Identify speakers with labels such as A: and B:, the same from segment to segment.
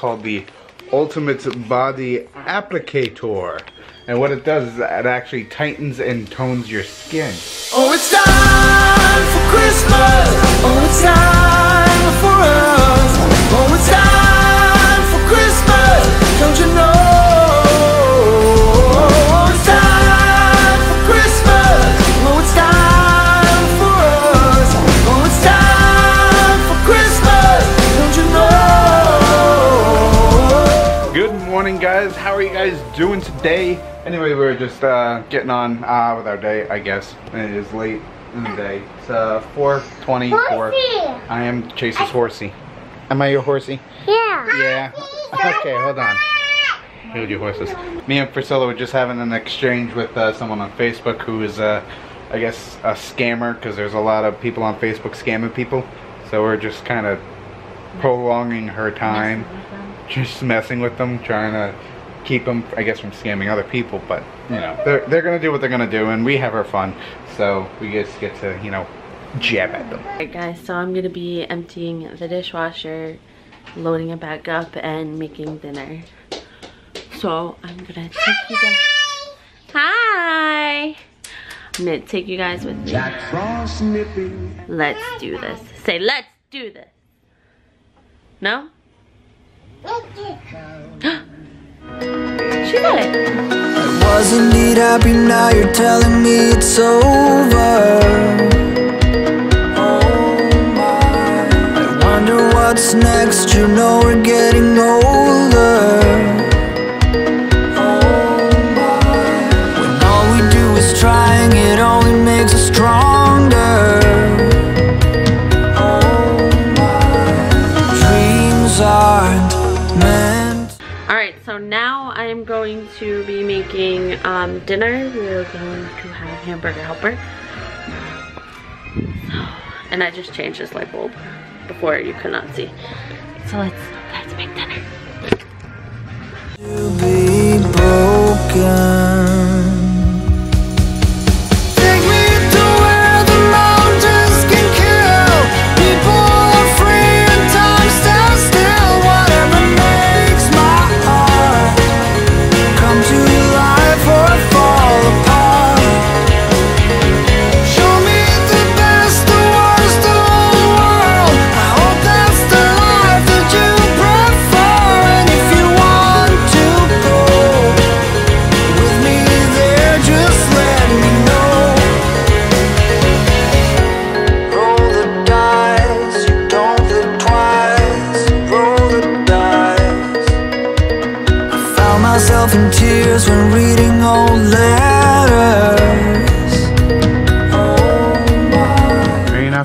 A: called the Ultimate Body Applicator. And what it does is it actually tightens and tones your skin.
B: Oh, it's time for Christmas. Oh, it's time for us. Oh, it's time for Christmas. Don't you know?
A: Doing today? Anyway, we're just uh, getting on uh, with our day, I guess. And It is late in the day. It's uh, 4.24.
C: Horsey!
A: I am Chase's horsey. Am I your horsey?
C: Yeah.
A: Yeah. Okay, hold on. Hold your horses. Me and Priscilla were just having an exchange with uh, someone on Facebook who is, uh, I guess, a scammer because there's a lot of people on Facebook scamming people. So we're just kind of prolonging her time, just messing with them, trying to keep them, I guess, from scamming other people. But you know, they're they're gonna do what they're gonna do, and we have our fun. So we just get to, you know, jab at them.
D: Alright guys, so I'm gonna be emptying the dishwasher, loading it back up, and making dinner. So I'm gonna take you guys. Hi! I'm gonna take you guys with me.
B: Jack Frost nipping.
D: Let's do this. Say, let's do this. No? she got it.
B: I was indeed happy, now you're telling me it's over. Oh. I wonder what's next, you know we're getting older. Oh. When all we do is trying, it only makes us stronger. Oh. Dreams aren't meant.
D: Alright, so now I am going to be making um, dinner. We're going to have hamburger helper. And I just changed this light bulb before you could not see. So let's let's make dinner.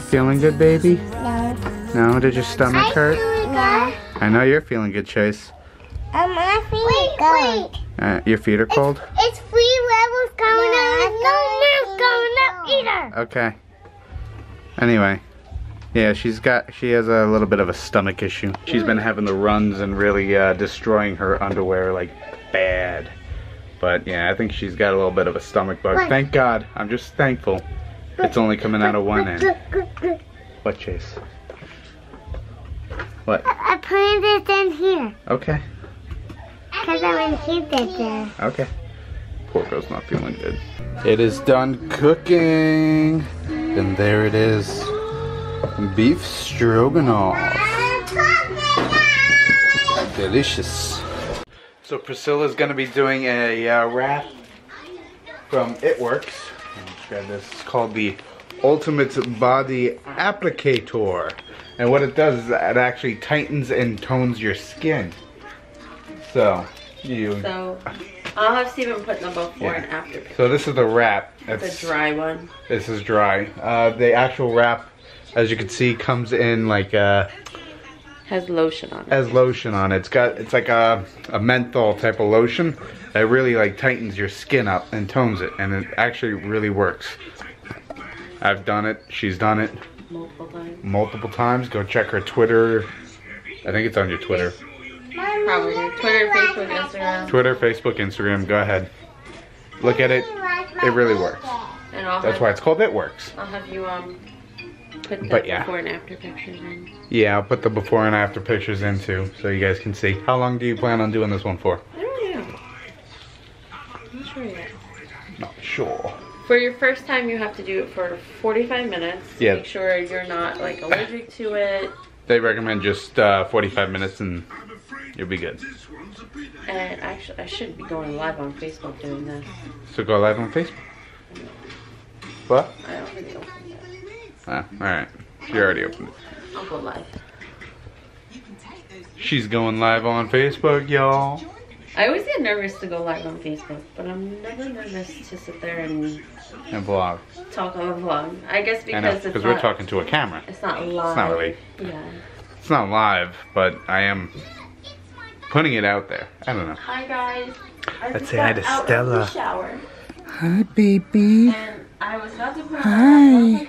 A: Feeling good, baby?
C: No.
A: No? Did your stomach hurt?
C: good.
A: I know you're feeling good, Chase.
C: I'm not feeling good.
A: Uh, your feet are cold?
C: It's three levels going up. No, no, going up either.
A: Okay. Anyway. Yeah, she's got, she has a little bit of a stomach issue. She's been having the runs and really uh, destroying her underwear like bad. But yeah, I think she's got a little bit of a stomach bug.
C: What?
A: Thank God. I'm just thankful. It's only coming out of one end. What, Chase? What?
C: I put it in here
A: Okay.
C: because I want to keep it there.
A: Okay. Poor girl's not feeling good. It is done cooking. And there it is. Beef stroganoff. Delicious. So Priscilla's gonna be doing a uh, wrap from It Works. Grab this. It's called the Ultimate Body Applicator. And what it does is it actually tightens and tones your skin. So, you
D: So I'll have Steven put them before
A: Yeah.
D: and after.
A: So this is the wrap.
D: The
A: It's,
D: dry one.
A: This is dry. Uh, the actual wrap, as you can see, comes in like uh,
D: Has lotion on it.
A: has lotion on it. It's got it's like a, a menthol type of lotion that really like tightens your skin up and tones it, and it actually really works. I've done it. She's done it
D: Multiple times.
A: multiple times. Go check her Twitter. I think it's on your Twitter.
D: Probably. Twitter, Facebook, Instagram.
A: Twitter, Facebook, Instagram. Go ahead. Look at it. It really works.
D: And I'll
A: That's
D: have,
A: why it's called It Works.
D: I'll have you um put the
A: But yeah.
D: before and after pictures in.
A: Yeah, I'll put the before and after pictures in too, so you guys can see. How long do you plan on doing this one for?
D: I don't know. I'm not sure yet.
A: Not sure.
D: For your first time, you have to do it for 45 minutes.
A: Yeah.
D: Make sure you're not like allergic to it.
A: They recommend just uh, 45 minutes and you'll be good.
D: And actually, I shouldn't be going live on Facebook doing this.
A: So go live on Facebook. What?
D: I opened it.
A: Ah, alright. She already opened it.
D: I'll go live.
A: She's going live on Facebook, y'all.
D: I always get nervous to go live on Facebook, but I'm never nervous to sit there and
A: And vlog.
D: talk on a vlog. I guess
A: I know,
D: because it's
A: because we're talking to a camera.
D: It's not live.
A: It's not really.
D: Yeah.
A: It's not live, but I am putting it out there. I don't know.
D: Hi guys. I
A: Let's say hi to Stella.
D: the shower
A: Hi, baby.
D: and I was about to put on
A: Hi.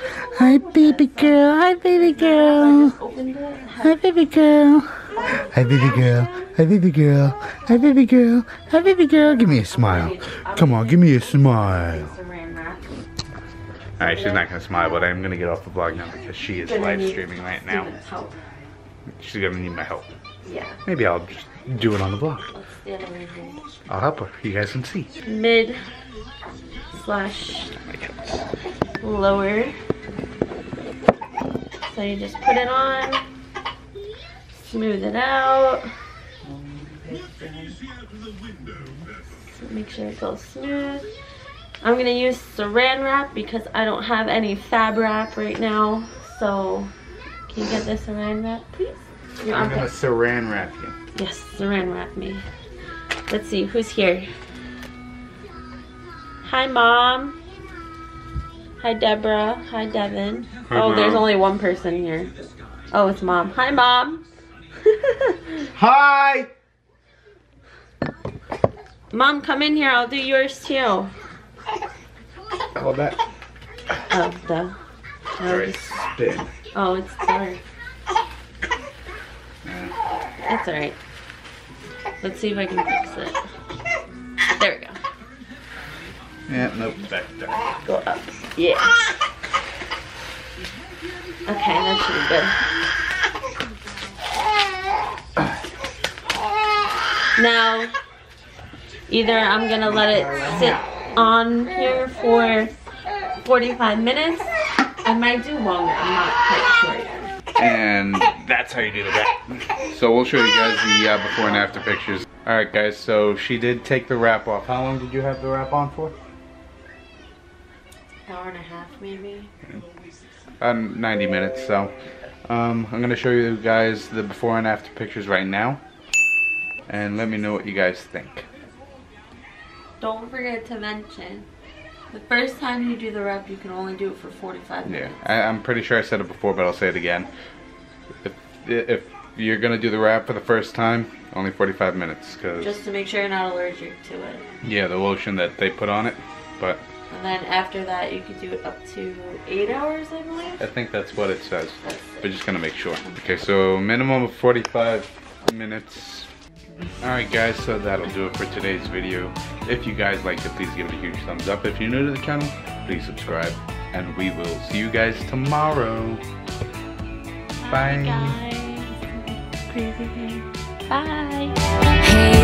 D: I was like, what did I do?
A: Hi, baby girl. Hi, baby girl.
D: just opened it.
A: Hi, baby girl. Hi, baby girl. Hi, baby girl. Hi, baby girl. Hi, baby girl. Give me a smile. Come on, give me a smile. Alright, she's not gonna smile, but I'm gonna get off the vlog now because she is live streaming right now. She's gonna need my help.
D: Yeah.
A: Maybe I'll just do it on the vlog.
D: Let's stand over here.
A: I'll help her. You guys can see.
D: Mid slash lower. So you just put it on, smooth it out. Make sure it goes smooth. I'm gonna use saran wrap because I don't have any fab wrap right now. So can you get this saran wrap, please? Your
A: I'm gonna saran wrap you.
D: Yes, saran wrap me. Let's see, who's here? Hi, Mom. Hi, Deborah. Hi, Devin.
A: Hi,
D: oh, there's only one person here. Oh, it's Mom. Hi, Mom.
A: Hi!
D: Mom, come in here. I'll do yours too.
A: Hold that.
D: Oh, the. Oh,
A: spin.
D: oh it's dark. It's alright. Let's see if I can fix it. There we go.
A: Yeah, nope, back there.
D: Go up. Yeah. Okay, that should be good. Now, either I'm gonna let it sit on here for 45 minutes. I might do longer. I'm not quite sure.
A: And that's how you do the wrap. So we'll show you guys the uh, before and after pictures. Alright guys, so she did take the wrap off. How long did you have the wrap on for?
D: Hour and a half, maybe.
A: Uh, 90 minutes, so. Um, I'm gonna show you guys the before and after pictures right now. And let me know what you guys think.
D: Don't forget to mention the first time you do the rep, you can only do it for 45
A: Yeah,
D: minutes.
A: I, I'm pretty sure I said it before, but I'll say it again. If, if you're gonna do the wrap for the first time, only 45 minutes, cause
D: Just to make sure you're not allergic to it.
A: yeah, the lotion that they put on it. But
D: And then after that, you could do it up to eight hours, I believe.
A: I think that's what it says.
D: That's
A: We're just gonna make sure. Okay, so minimum of 45 minutes. Alright guys, so that'll do it for today's video. If you guys liked it, please give it a huge thumbs up. If you're new to the channel, please subscribe. And we will see you guys tomorrow. Bye.
D: guys. Crazy thing. Bye.
B: Hey